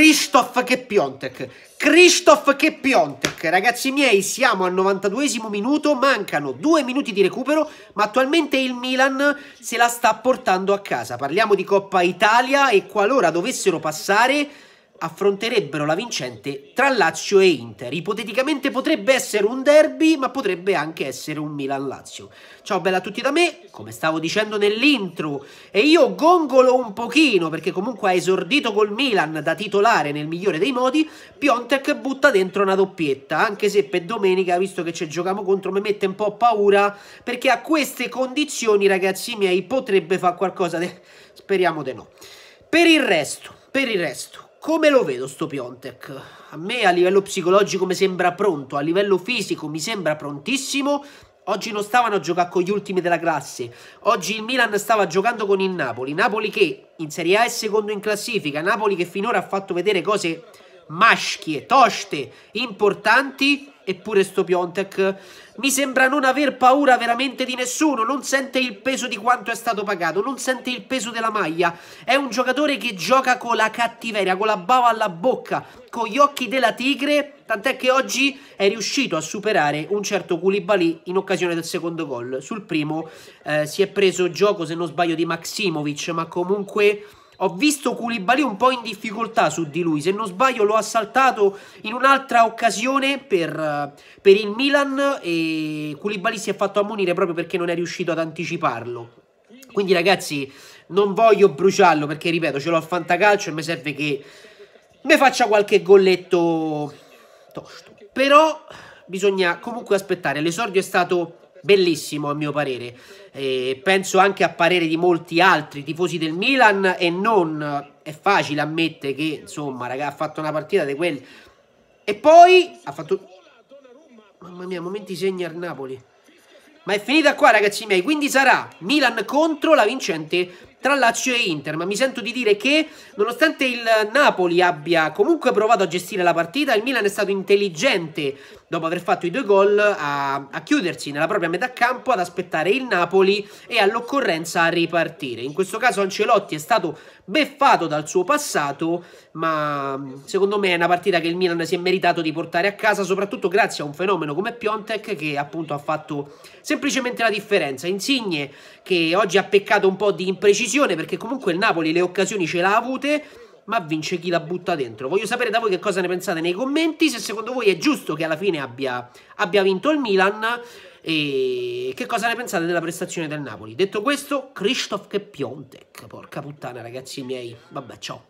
Krzysztof che Piontek. Krzysztof che Piontek. Ragazzi miei, siamo al 92esimo minuto, mancano due minuti di recupero, ma attualmente il Milan se la sta portando a casa. Parliamo di Coppa Italia e qualora dovessero passare affronterebbero la vincente tra Lazio e Inter. Ipoteticamente potrebbe essere un derby, ma potrebbe anche essere un Milan-Lazio. Ciao bella a tutti da me, come stavo dicendo nell'intro, e io gongolo un pochino, perché comunque ha esordito col Milan da titolare nel migliore dei modi, Piontek butta dentro una doppietta, anche se per domenica, visto che ci giochiamo contro, mi mette un po' paura, perché a queste condizioni, ragazzi miei, potrebbe fare qualcosa di... speriamo di no. Per il resto, per il resto, come lo vedo sto Piontek? A me a livello psicologico mi sembra pronto, a livello fisico mi sembra prontissimo. Oggi non stavano a giocare con gli ultimi della classe. Oggi il Milan stava giocando con il Napoli. Napoli che in Serie A è secondo in classifica. Napoli che finora ha fatto vedere cose maschie, toste, importanti Eppure sto Piontek mi sembra non aver paura veramente di nessuno, non sente il peso di quanto è stato pagato, non sente il peso della maglia. È un giocatore che gioca con la cattiveria, con la bava alla bocca, con gli occhi della tigre, tant'è che oggi è riuscito a superare un certo Koulibaly in occasione del secondo gol. Sul primo eh, si è preso gioco, se non sbaglio, di Maximovic, ma comunque ho visto Koulibaly un po' in difficoltà su di lui, se non sbaglio l'ho assaltato in un'altra occasione per, per, il Milan e Koulibaly si è fatto ammonire proprio perché non è riuscito ad anticiparlo. Quindi ragazzi non voglio bruciarlo perché ripeto ce l'ho a fantacalcio e mi serve che mi faccia qualche golletto tosto. Però bisogna comunque aspettare, l'esordio è stato bellissimo a mio parere. E penso anche a parere di molti altri tifosi del Milan e non è facile ammettere che insomma raga ha fatto una partita di quelli e poi ha fatto mamma mia momenti segna al Napoli ma è finita qua ragazzi miei quindi sarà Milan contro la vincente tra Lazio e Inter, ma mi sento di dire che nonostante il Napoli abbia comunque provato a gestire la partita, il Milan è stato intelligente dopo aver fatto i due gol a, a chiudersi nella propria metà campo, ad aspettare il Napoli e all'occorrenza a ripartire. In questo caso Ancelotti è stato beffato dal suo passato, ma secondo me è una partita che il Milan si è meritato di portare a casa, soprattutto grazie a un fenomeno come Piontek che appunto ha fatto semplicemente la differenza. Insigne che oggi ha peccato un po' di imprecisione perché comunque il Napoli le occasioni ce l'ha avute, ma vince chi la butta dentro. Voglio sapere da voi che cosa ne pensate nei commenti, se secondo voi è giusto che alla fine abbia, abbia vinto il Milan e che cosa ne pensate della prestazione del Napoli. Detto questo, Krzysztof che Piontek, porca puttana ragazzi miei, vabbè ciao.